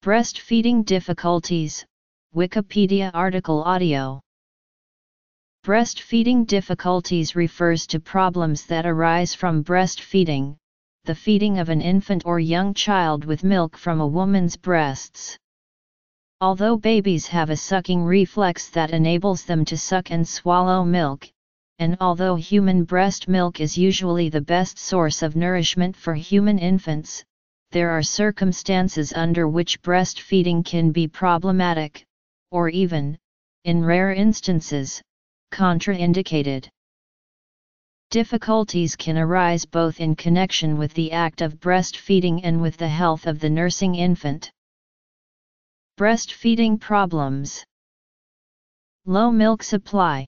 Breastfeeding difficulties, Wikipedia article audio. Breastfeeding difficulties refers to problems that arise from breastfeeding, the feeding of an infant or young child with milk from a woman's breasts. Although babies have a sucking reflex that enables them to suck and swallow milk, and although human breast milk is usually the best source of nourishment for human infants, there are circumstances under which breastfeeding can be problematic, or even, in rare instances, contraindicated. Difficulties can arise both in connection with the act of breastfeeding and with the health of the nursing infant. Breastfeeding problems. Low milk supply.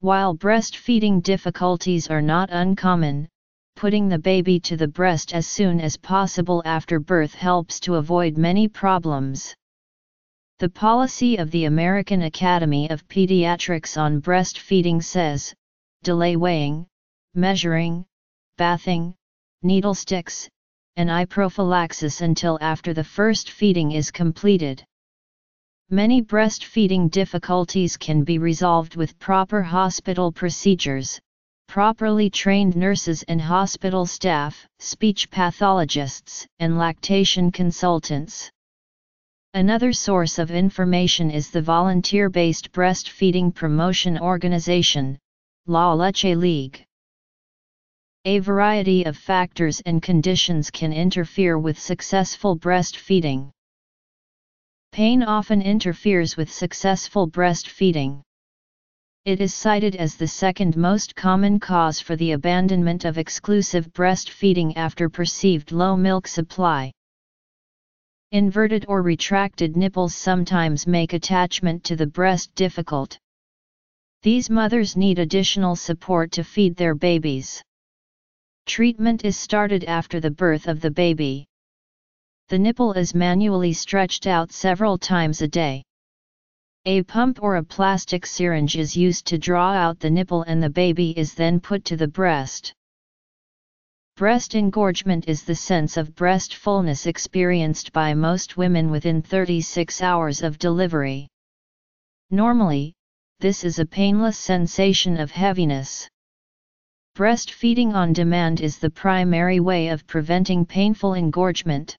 While breastfeeding difficulties are not uncommon, putting the baby to the breast as soon as possible after birth helps to avoid many problems. The policy of the American Academy of Pediatrics on breastfeeding says, delay weighing, measuring, bathing, needle sticks, and eye prophylaxis until after the first feeding is completed. Many breastfeeding difficulties can be resolved with proper hospital procedures, properly trained nurses and hospital staff, speech pathologists, and lactation consultants. Another source of information is the volunteer-based breastfeeding promotion organization, La Leche League. A variety of factors and conditions can interfere with successful breastfeeding. Pain often interferes with successful breastfeeding. It is cited as the second most common cause for the abandonment of exclusive breastfeeding after perceived low milk supply. Inverted or retracted nipples sometimes make attachment to the breast difficult. These mothers need additional support to feed their babies. Treatment is started after the birth of the baby. The nipple is manually stretched out several times a day. A pump or a plastic syringe is used to draw out the nipple and the baby is then put to the breast. Breast engorgement is the sense of breast fullness experienced by most women within 36 hours of delivery. Normally, this is a painless sensation of heaviness. Breastfeeding on demand is the primary way of preventing painful engorgement.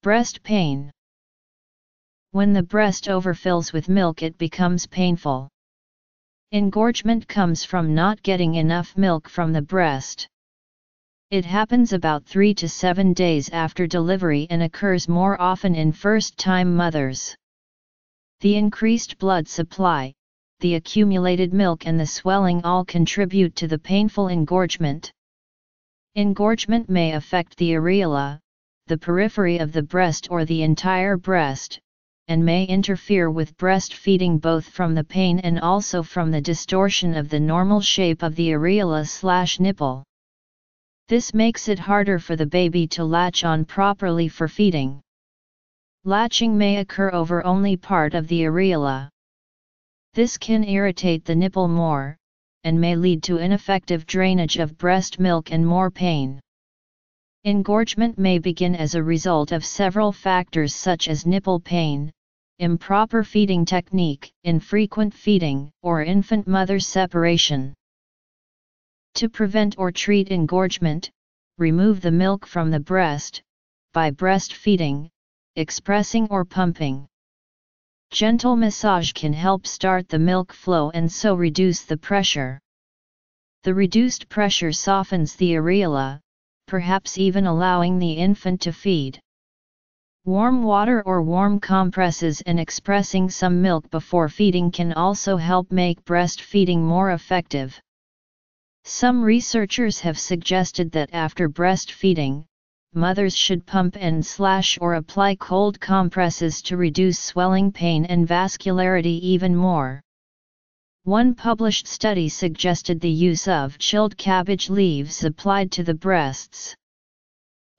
Breast pain. When the breast overfills with milk it becomes painful. Engorgement comes from not getting enough milk from the breast. It happens about 3 to 7 days after delivery and occurs more often in first-time mothers. The increased blood supply, the accumulated milk and the swelling all contribute to the painful engorgement. Engorgement may affect the areola, the periphery of the breast or the entire breast, and may interfere with breastfeeding both from the pain and also from the distortion of the normal shape of the areola slash nipple. This makes it harder for the baby to latch on properly for feeding. Latching may occur over only part of the areola. This can irritate the nipple more, and may lead to ineffective drainage of breast milk and more pain. Engorgement may begin as a result of several factors such as nipple pain, improper feeding technique, infrequent feeding, or infant-mother separation. To prevent or treat engorgement, remove the milk from the breast, by breastfeeding, expressing or pumping. Gentle massage can help start the milk flow and so reduce the pressure. The reduced pressure softens the areola, perhaps even allowing the infant to feed. Warm water or warm compresses and expressing some milk before feeding can also help make breastfeeding more effective. Some researchers have suggested that after breastfeeding, mothers should pump and slash or apply cold compresses to reduce swelling pain and vascularity even more. One published study suggested the use of chilled cabbage leaves applied to the breasts.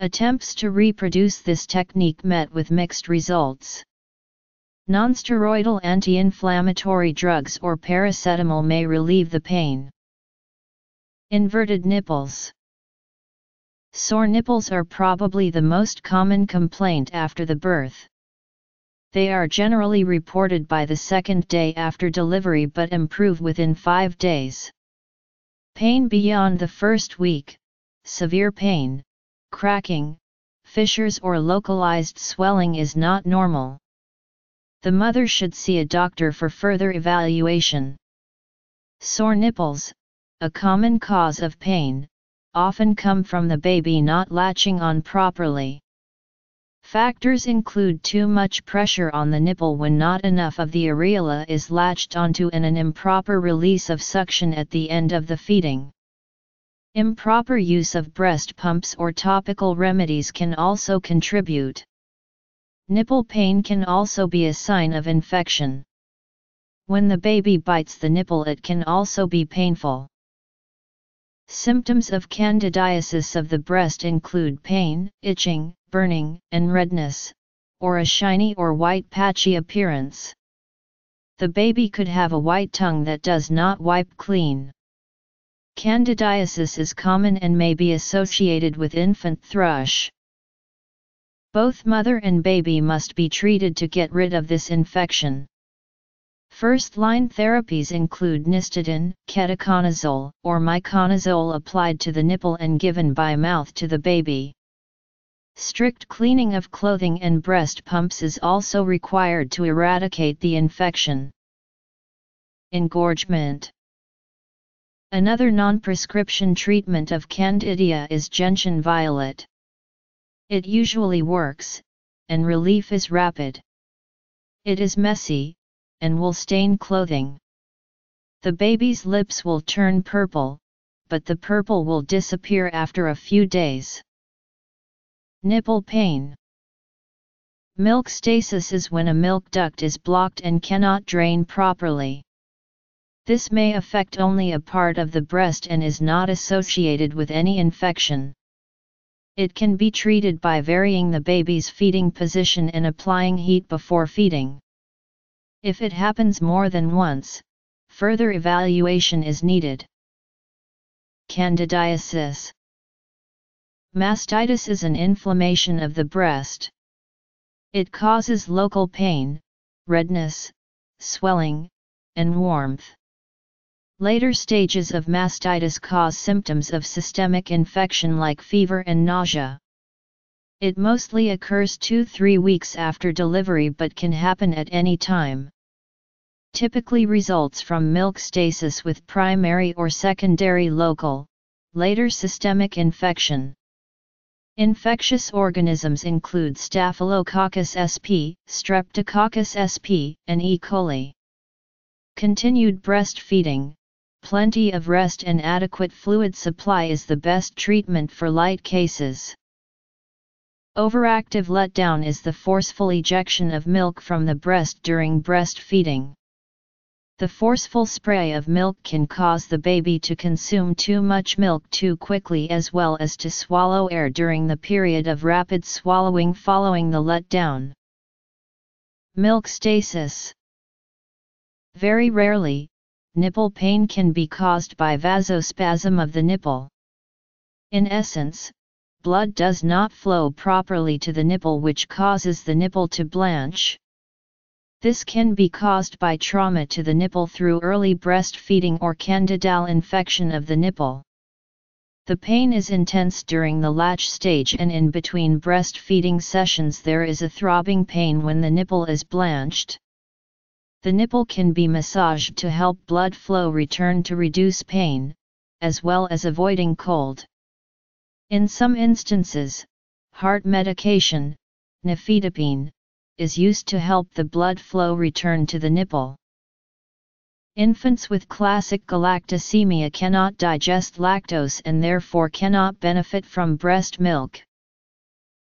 Attempts to reproduce this technique met with mixed results. Nonsteroidal anti-inflammatory drugs or paracetamol may relieve the pain. Inverted nipples Sore nipples are probably the most common complaint after the birth. They are generally reported by the second day after delivery but improve within five days. Pain beyond the first week, severe pain, cracking, fissures or localized swelling is not normal. The mother should see a doctor for further evaluation. Sore nipples, a common cause of pain, often come from the baby not latching on properly. Factors include too much pressure on the nipple when not enough of the areola is latched onto and an improper release of suction at the end of the feeding. Improper use of breast pumps or topical remedies can also contribute. Nipple pain can also be a sign of infection. When the baby bites the nipple it can also be painful. Symptoms of candidiasis of the breast include pain, itching, burning, and redness, or a shiny or white patchy appearance. The baby could have a white tongue that does not wipe clean. Candidiasis is common and may be associated with infant thrush. Both mother and baby must be treated to get rid of this infection. First-line therapies include nystatin, ketoconazole, or miconazole applied to the nipple and given by mouth to the baby. Strict cleaning of clothing and breast pumps is also required to eradicate the infection. Engorgement Another non-prescription treatment of candida is gentian violet. It usually works, and relief is rapid. It is messy, and will stain clothing. The baby's lips will turn purple, but the purple will disappear after a few days. Nipple pain. Milk stasis is when a milk duct is blocked and cannot drain properly. This may affect only a part of the breast and is not associated with any infection. It can be treated by varying the baby's feeding position and applying heat before feeding. If it happens more than once, further evaluation is needed. Candidiasis Mastitis is an inflammation of the breast. It causes local pain, redness, swelling, and warmth. Later stages of mastitis cause symptoms of systemic infection like fever and nausea. It mostly occurs 2-3 weeks after delivery but can happen at any time. Typically results from milk stasis with primary or secondary local, later systemic infection. Infectious organisms include Staphylococcus sp, Streptococcus sp, and E. coli. Continued breastfeeding, plenty of rest and adequate fluid supply is the best treatment for light cases. Overactive letdown is the forceful ejection of milk from the breast during breastfeeding. The forceful spray of milk can cause the baby to consume too much milk too quickly as well as to swallow air during the period of rapid swallowing following the letdown. Milk stasis Very rarely, nipple pain can be caused by vasospasm of the nipple. In essence, blood does not flow properly to the nipple which causes the nipple to blanch. This can be caused by trauma to the nipple through early breastfeeding or candidal infection of the nipple. The pain is intense during the latch stage and in between breastfeeding sessions there is a throbbing pain when the nipple is blanched. The nipple can be massaged to help blood flow return to reduce pain, as well as avoiding cold. In some instances, heart medication, nifedipine, is used to help the blood flow return to the nipple. Infants with classic galactosemia cannot digest lactose and therefore cannot benefit from breast milk.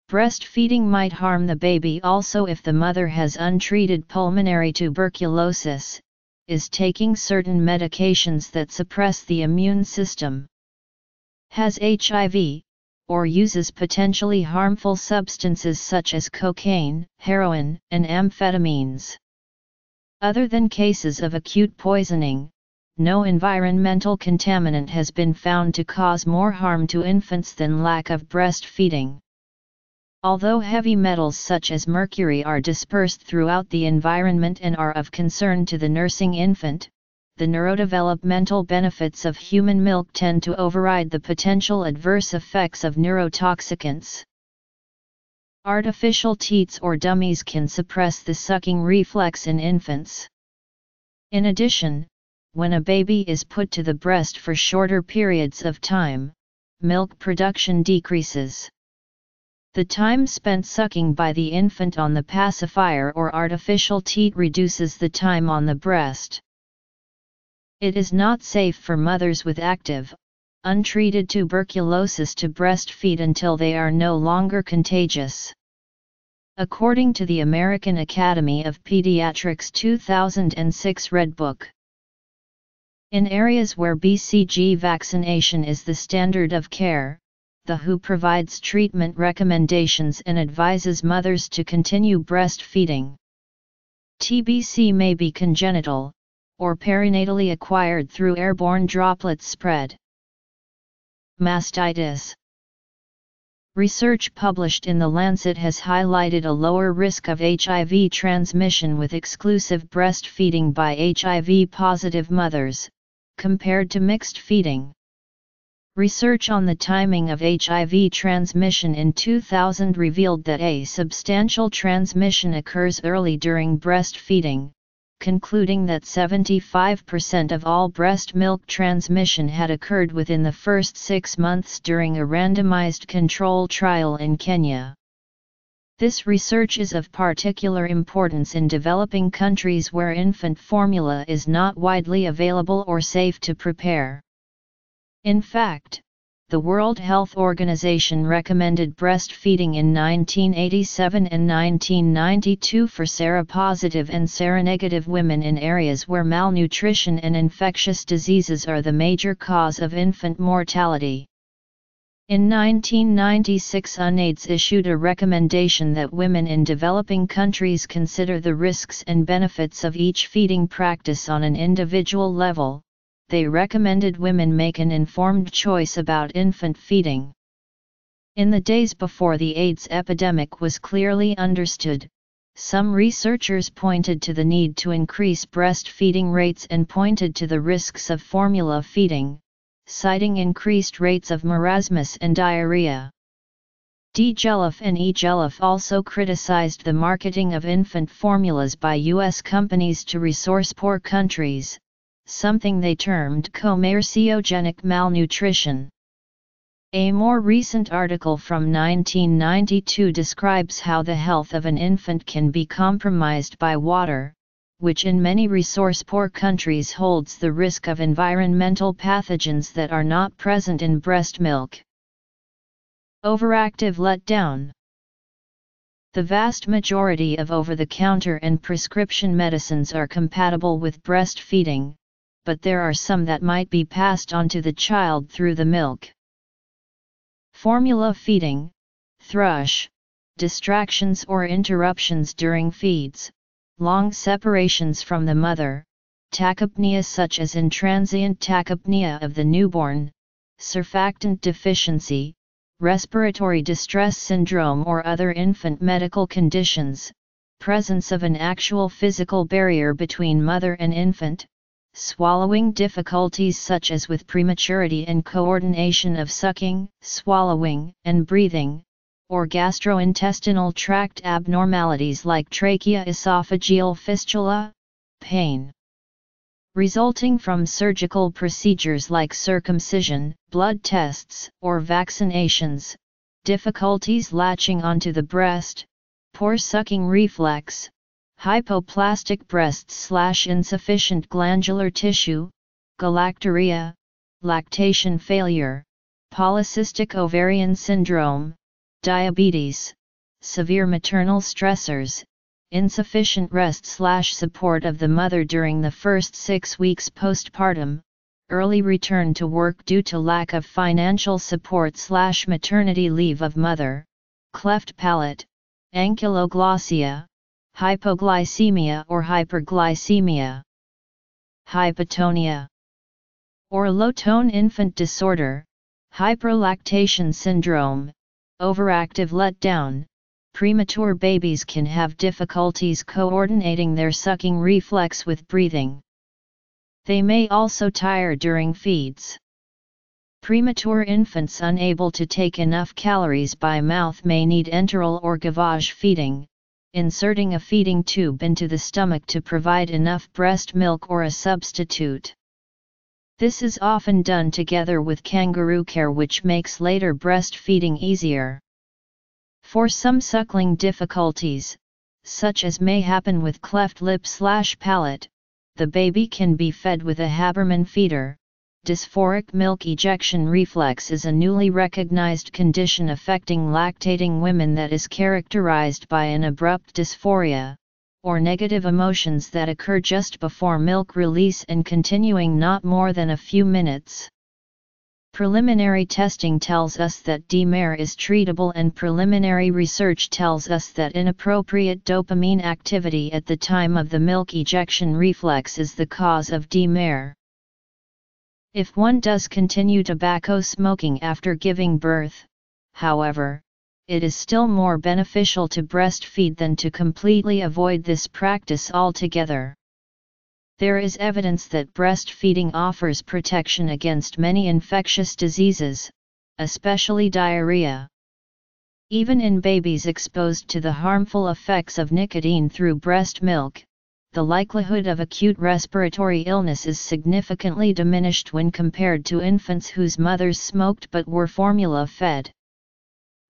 Breastfeeding might harm the baby also if the mother has untreated pulmonary tuberculosis, is taking certain medications that suppress the immune system, has HIV, or uses potentially harmful substances such as cocaine, heroin, and amphetamines. Other than cases of acute poisoning, no environmental contaminant has been found to cause more harm to infants than lack of breastfeeding. Although heavy metals such as mercury are dispersed throughout the environment and are of concern to the nursing infant, the neurodevelopmental benefits of human milk tend to override the potential adverse effects of neurotoxicants. Artificial teats or dummies can suppress the sucking reflex in infants. In addition, when a baby is put to the breast for shorter periods of time, milk production decreases. The time spent sucking by the infant on the pacifier or artificial teat reduces the time on the breast. It is not safe for mothers with active, untreated tuberculosis to breastfeed until they are no longer contagious. According to the American Academy of Pediatrics 2006 Red Book, in areas where BCG vaccination is the standard of care, the WHO provides treatment recommendations and advises mothers to continue breastfeeding. TBC may be congenital, or perinatally acquired through airborne droplet spread. Mastitis Research published in The Lancet has highlighted a lower risk of HIV transmission with exclusive breastfeeding by HIV-positive mothers, compared to mixed feeding. Research on the timing of HIV transmission in 2000 revealed that a substantial transmission occurs early during breastfeeding, concluding that 75% of all breast milk transmission had occurred within the first six months during a randomized control trial in Kenya. This research is of particular importance in developing countries where infant formula is not widely available or safe to prepare. In fact, the World Health Organization recommended breastfeeding in 1987 and 1992 for seropositive and seronegative women in areas where malnutrition and infectious diseases are the major cause of infant mortality. In 1996 UNAIDS issued a recommendation that women in developing countries consider the risks and benefits of each feeding practice on an individual level, they recommended women make an informed choice about infant feeding. In the days before the AIDS epidemic was clearly understood, some researchers pointed to the need to increase breastfeeding rates and pointed to the risks of formula feeding, citing increased rates of marasmus and diarrhea. D. And E. Also criticized the marketing of infant formulas by U.S. companies to resource-poor countries, something they termed commerciogenic malnutrition. A more recent article from 1992 describes how the health of an infant can be compromised by water, which in many resource-poor countries holds the risk of environmental pathogens that are not present in breast milk. Overactive letdown The vast majority of over-the-counter and prescription medicines are compatible with breastfeeding, but there are some that might be passed on to the child through the milk. Formula feeding, thrush, distractions or interruptions during feeds, long separations from the mother, tachypnea such as intransient tachypnea of the newborn, surfactant deficiency, respiratory distress syndrome or other infant medical conditions, presence of an actual physical barrier between mother and infant, swallowing difficulties such as with prematurity and coordination of sucking, swallowing, and breathing, or gastrointestinal tract abnormalities like tracheoesophageal fistula, pain. Resulting from surgical procedures like circumcision, blood tests, or vaccinations, difficulties latching onto the breast, poor sucking reflex, hypoplastic breasts slash insufficient glandular tissue, galactorrhea, lactation failure, polycystic ovarian syndrome, diabetes, severe maternal stressors, insufficient rest slash support of the mother during the first six weeks postpartum, early return to work due to lack of financial support slash maternity leave of mother, cleft palate, ankyloglossia, hypoglycemia or hyperglycemia, hypotonia. or low-tone infant disorder, hyperlactation syndrome, overactive letdown, premature babies can have difficulties coordinating their sucking reflex with breathing. They may also tire during feeds. Premature infants unable to take enough calories by mouth may need enteral or gavage feeding, inserting a feeding tube into the stomach to provide enough breast milk or a substitute. This is often done together with kangaroo care which makes later breastfeeding easier. For some suckling difficulties, such as may happen with cleft lip slash palate, the baby can be fed with a Haberman feeder. Dysphoric milk ejection reflex is a newly recognized condition affecting lactating women that is characterized by an abrupt dysphoria, or negative emotions that occur just before milk release and continuing not more than a few minutes. Preliminary testing tells us that D-MER is treatable and preliminary research tells us that inappropriate dopamine activity at the time of the milk ejection reflex is the cause of D-MER. If one does continue tobacco smoking after giving birth, however, it is still more beneficial to breastfeed than to completely avoid this practice altogether. There is evidence that breastfeeding offers protection against many infectious diseases, especially diarrhea. Even in babies exposed to the harmful effects of nicotine through breast milk, the likelihood of acute respiratory illness is significantly diminished when compared to infants whose mothers smoked but were formula fed.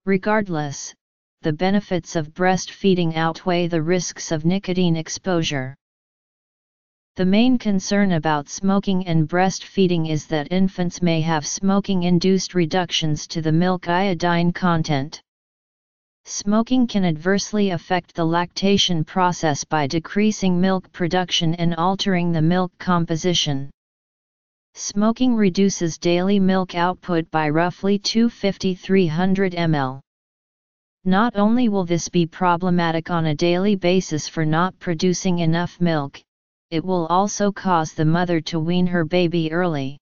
Regardless, the benefits of breastfeeding outweigh the risks of nicotine exposure. The main concern about smoking and breastfeeding is that infants may have smoking-induced reductions to the milk iodine content. Smoking can adversely affect the lactation process by decreasing milk production and altering the milk composition. Smoking reduces daily milk output by roughly 250-300 ml. Not only will this be problematic on a daily basis for not producing enough milk, it will also cause the mother to wean her baby early.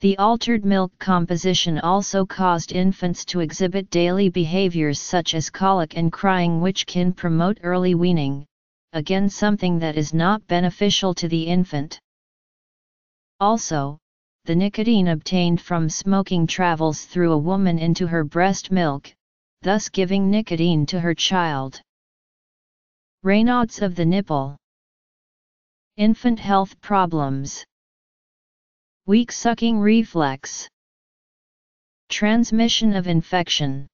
The altered milk composition also caused infants to exhibit daily behaviors such as colic and crying which can promote early weaning, again something that is not beneficial to the infant. Also, the nicotine obtained from smoking travels through a woman into her breast milk, thus giving nicotine to her child. Raynaud's of the nipple. Infant health problems. Weak sucking reflex. Transmission of infection.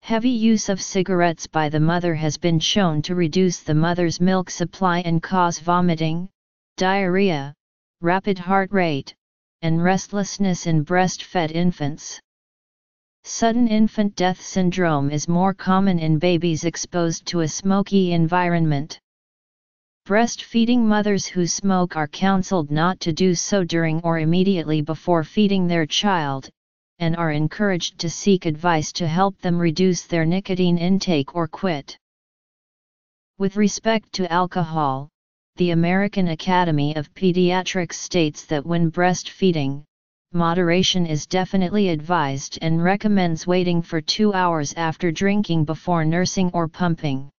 Heavy use of cigarettes by the mother has been shown to reduce the mother's milk supply and cause vomiting, diarrhea, rapid heart rate, and restlessness in breastfed infants. Sudden infant death syndrome is more common in babies exposed to a smoky environment. Breastfeeding mothers who smoke are counseled not to do so during or immediately before feeding their child, and are encouraged to seek advice to help them reduce their nicotine intake or quit. With respect to alcohol, the American Academy of Pediatrics states that when breastfeeding, moderation is definitely advised and recommends waiting for two hours after drinking before nursing or pumping.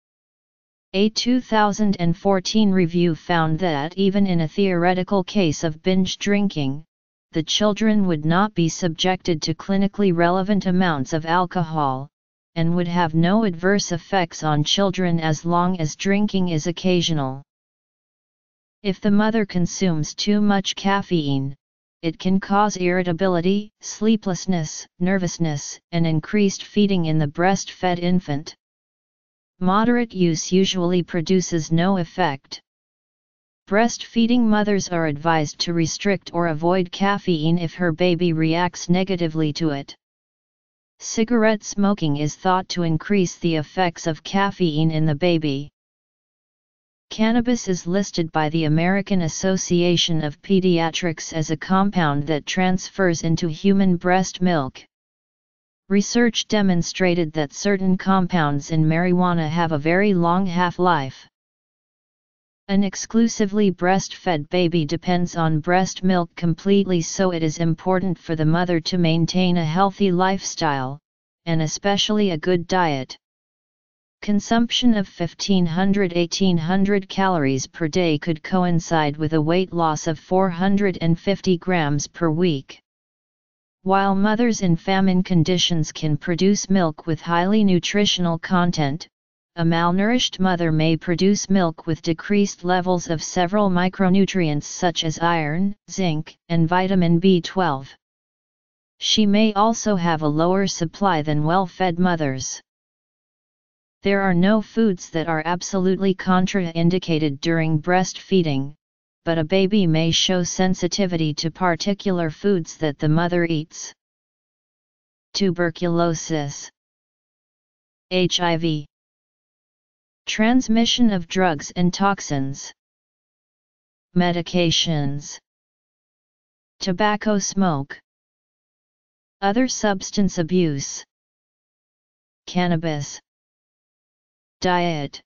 A 2014 review found that even in a theoretical case of binge drinking, the children would not be subjected to clinically relevant amounts of alcohol, and would have no adverse effects on children as long as drinking is occasional. If the mother consumes too much caffeine, it can cause irritability, sleeplessness, nervousness, and increased feeding in the breastfed infant. Moderate use usually produces no effect. Breastfeeding mothers are advised to restrict or avoid caffeine if her baby reacts negatively to it. Cigarette smoking is thought to increase the effects of caffeine in the baby. Cannabis is listed by the American Association of Pediatrics as a compound that transfers into human breast milk. Research demonstrated that certain compounds in marijuana have a very long half-life. An exclusively breastfed baby depends on breast milk completely so it is important for the mother to maintain a healthy lifestyle, and especially a good diet. Consumption of 1500-1800 calories per day could coincide with a weight loss of 450 grams per week. While mothers in famine conditions can produce milk with highly nutritional content, a malnourished mother may produce milk with decreased levels of several micronutrients such as iron, zinc, and vitamin B12. She may also have a lower supply than well-fed mothers. There are no foods that are absolutely contraindicated during breastfeeding, but a baby may show sensitivity to particular foods that the mother eats. Tuberculosis HIV Transmission of drugs and toxins. Medications. Tobacco smoke. Other substance abuse. Cannabis. Diet.